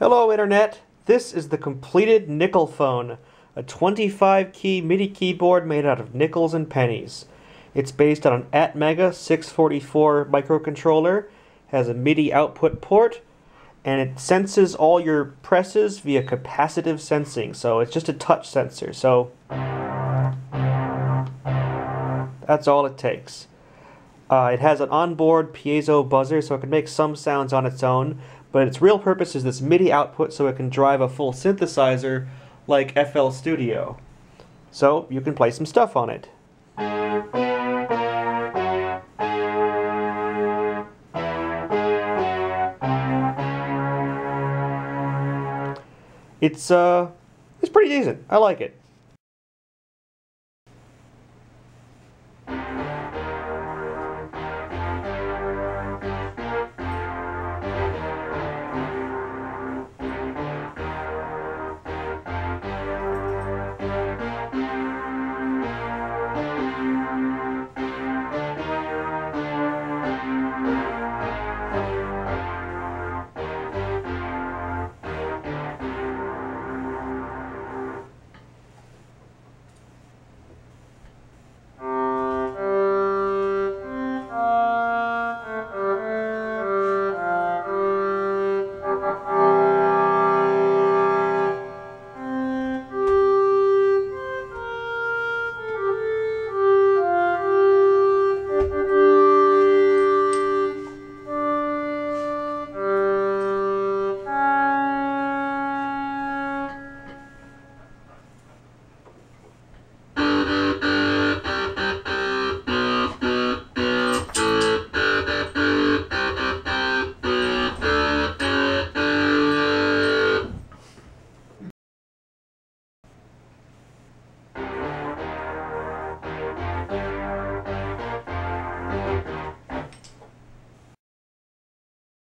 Hello Internet, this is the completed Nickelphone, a 25 key MIDI keyboard made out of nickels and pennies. It's based on an Atmega 644 microcontroller, has a MIDI output port, and it senses all your presses via capacitive sensing, so it's just a touch sensor, so that's all it takes. Uh, it has an onboard piezo buzzer so it can make some sounds on its own, but its real purpose is this MIDI output so it can drive a full synthesizer like FL Studio. So you can play some stuff on it. It's uh, it's pretty decent. I like it.